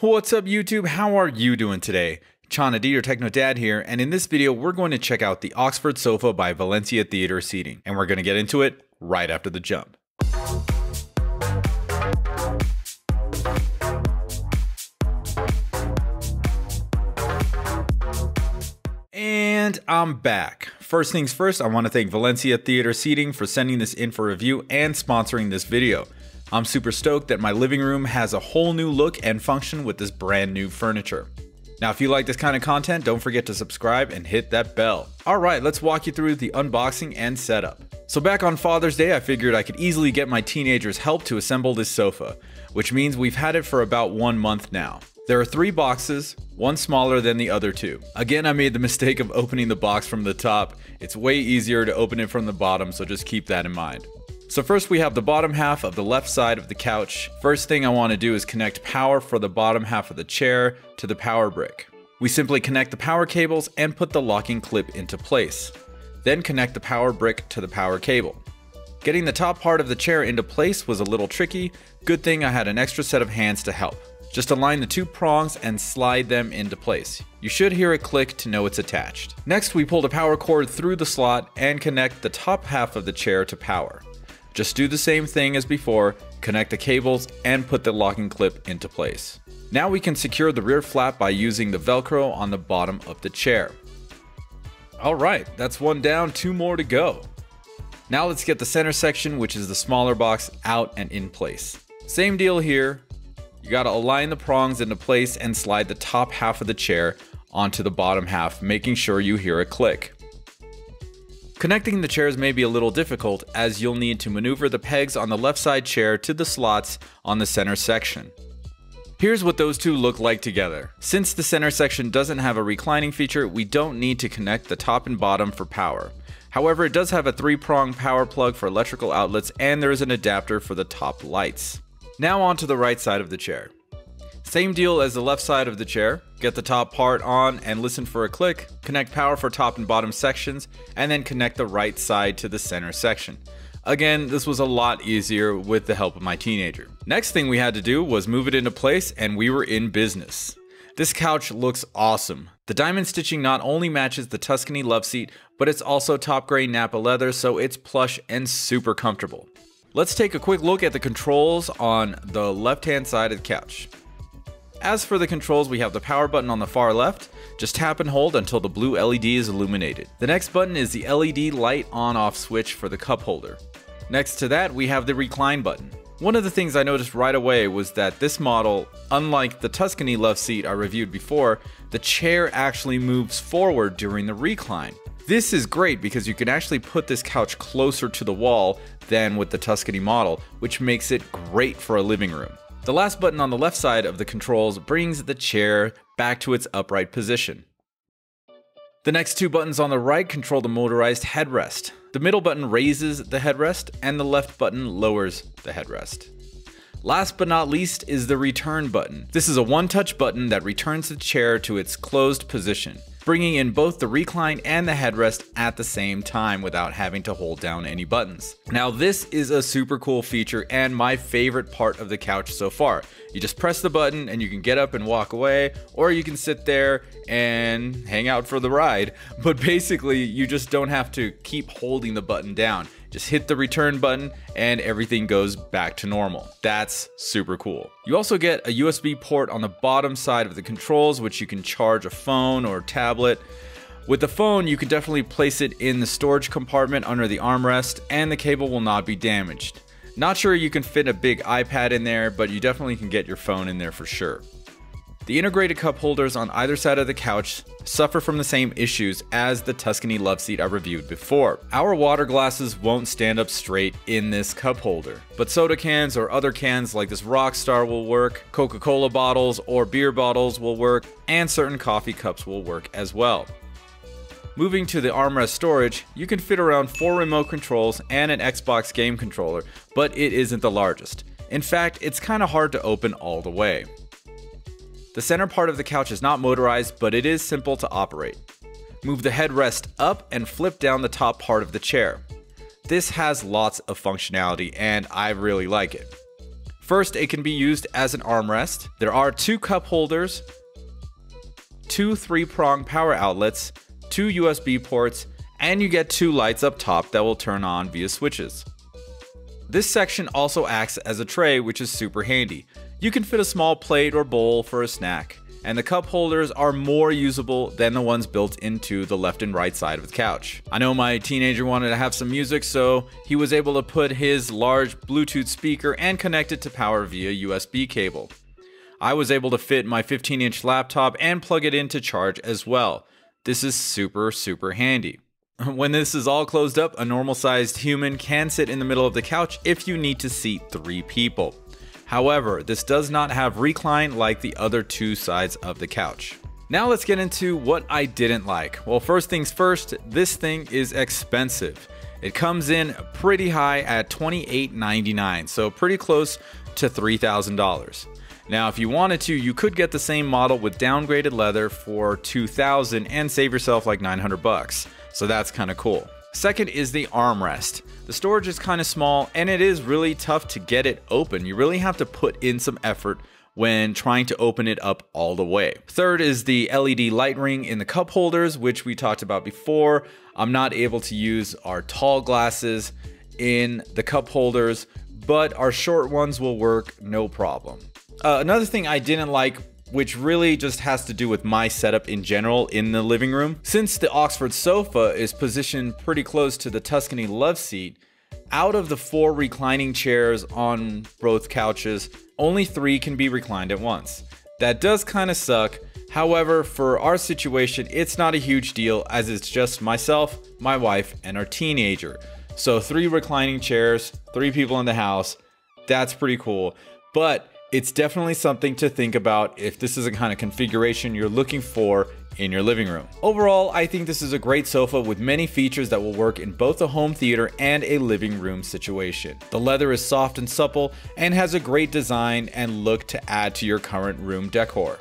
What's up YouTube? How are you doing today? Chana D, your Techno Dad here, and in this video we're going to check out the Oxford Sofa by Valencia Theater Seating, and we're going to get into it right after the jump. And I'm back. First things first, I want to thank Valencia Theater Seating for sending this in for review and sponsoring this video. I'm super stoked that my living room has a whole new look and function with this brand new furniture. Now, if you like this kind of content, don't forget to subscribe and hit that bell. Alright, let's walk you through the unboxing and setup. So back on Father's Day, I figured I could easily get my teenagers help to assemble this sofa, which means we've had it for about one month now. There are three boxes, one smaller than the other two. Again, I made the mistake of opening the box from the top. It's way easier to open it from the bottom, so just keep that in mind. So first we have the bottom half of the left side of the couch. First thing I want to do is connect power for the bottom half of the chair to the power brick. We simply connect the power cables and put the locking clip into place. Then connect the power brick to the power cable. Getting the top part of the chair into place was a little tricky, good thing I had an extra set of hands to help. Just align the two prongs and slide them into place. You should hear a click to know it's attached. Next we pull the power cord through the slot and connect the top half of the chair to power. Just do the same thing as before, connect the cables, and put the locking clip into place. Now we can secure the rear flap by using the velcro on the bottom of the chair. Alright, that's one down, two more to go. Now let's get the center section, which is the smaller box, out and in place. Same deal here. You gotta align the prongs into place and slide the top half of the chair onto the bottom half, making sure you hear a click. Connecting the chairs may be a little difficult as you'll need to maneuver the pegs on the left side chair to the slots on the center section. Here's what those two look like together. Since the center section doesn't have a reclining feature, we don't need to connect the top and bottom for power. However, it does have a 3-prong power plug for electrical outlets and there is an adapter for the top lights. Now onto the right side of the chair. Same deal as the left side of the chair. Get the top part on and listen for a click, connect power for top and bottom sections, and then connect the right side to the center section. Again, this was a lot easier with the help of my teenager. Next thing we had to do was move it into place and we were in business. This couch looks awesome. The diamond stitching not only matches the Tuscany love seat, but it's also top grade Nappa leather so it's plush and super comfortable. Let's take a quick look at the controls on the left hand side of the couch. As for the controls, we have the power button on the far left. Just tap and hold until the blue LED is illuminated. The next button is the LED light on off switch for the cup holder. Next to that, we have the recline button. One of the things I noticed right away was that this model, unlike the Tuscany love seat I reviewed before, the chair actually moves forward during the recline. This is great because you can actually put this couch closer to the wall than with the Tuscany model, which makes it great for a living room. The last button on the left side of the controls brings the chair back to its upright position. The next two buttons on the right control the motorized headrest. The middle button raises the headrest and the left button lowers the headrest. Last but not least is the return button. This is a one-touch button that returns the chair to its closed position bringing in both the recline and the headrest at the same time without having to hold down any buttons. Now this is a super cool feature and my favorite part of the couch so far. You just press the button and you can get up and walk away, or you can sit there and hang out for the ride. But basically, you just don't have to keep holding the button down. Just hit the return button and everything goes back to normal. That's super cool. You also get a USB port on the bottom side of the controls, which you can charge a phone or tablet. With the phone, you can definitely place it in the storage compartment under the armrest and the cable will not be damaged. Not sure you can fit a big iPad in there, but you definitely can get your phone in there for sure. The integrated cup holders on either side of the couch suffer from the same issues as the Tuscany love seat I reviewed before. Our water glasses won't stand up straight in this cup holder, but soda cans or other cans like this Rockstar will work, Coca-Cola bottles or beer bottles will work, and certain coffee cups will work as well. Moving to the armrest storage, you can fit around 4 remote controls and an Xbox game controller, but it isn't the largest. In fact, it's kinda hard to open all the way. The center part of the couch is not motorized, but it is simple to operate. Move the headrest up and flip down the top part of the chair. This has lots of functionality and I really like it. First, it can be used as an armrest. There are two cup holders, two three prong power outlets, two USB ports, and you get two lights up top that will turn on via switches. This section also acts as a tray, which is super handy. You can fit a small plate or bowl for a snack, and the cup holders are more usable than the ones built into the left and right side of the couch. I know my teenager wanted to have some music, so he was able to put his large Bluetooth speaker and connect it to power via USB cable. I was able to fit my 15 inch laptop and plug it in to charge as well. This is super, super handy. When this is all closed up, a normal sized human can sit in the middle of the couch if you need to seat three people. However, this does not have recline like the other two sides of the couch. Now let's get into what I didn't like. Well, first things first, this thing is expensive. It comes in pretty high at $28.99, so pretty close to $3,000. Now, if you wanted to, you could get the same model with downgraded leather for 2000 and save yourself like 900 bucks. So that's kind of cool. Second is the armrest. The storage is kind of small and it is really tough to get it open. You really have to put in some effort when trying to open it up all the way. Third is the LED light ring in the cup holders, which we talked about before. I'm not able to use our tall glasses in the cup holders, but our short ones will work no problem. Uh, another thing I didn't like which really just has to do with my setup in general in the living room. Since the Oxford sofa is positioned pretty close to the Tuscany love seat, out of the four reclining chairs on both couches, only three can be reclined at once. That does kind of suck. However, for our situation, it's not a huge deal as it's just myself, my wife, and our teenager. So, three reclining chairs, three people in the house, that's pretty cool. But it's definitely something to think about if this is the kind of configuration you're looking for in your living room. Overall, I think this is a great sofa with many features that will work in both a home theater and a living room situation. The leather is soft and supple and has a great design and look to add to your current room decor.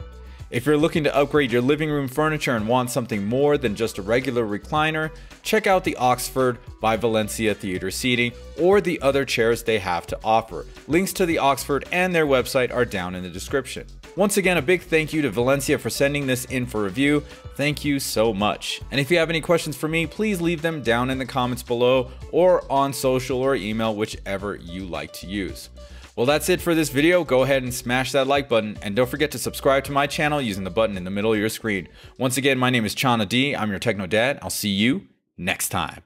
If you're looking to upgrade your living room furniture and want something more than just a regular recliner, check out the Oxford by Valencia Theater Seating or the other chairs they have to offer. Links to the Oxford and their website are down in the description. Once again, a big thank you to Valencia for sending this in for review. Thank you so much. And if you have any questions for me, please leave them down in the comments below or on social or email, whichever you like to use. Well, that's it for this video. Go ahead and smash that like button, and don't forget to subscribe to my channel using the button in the middle of your screen. Once again, my name is Chana D. I'm your Techno Dad. I'll see you next time.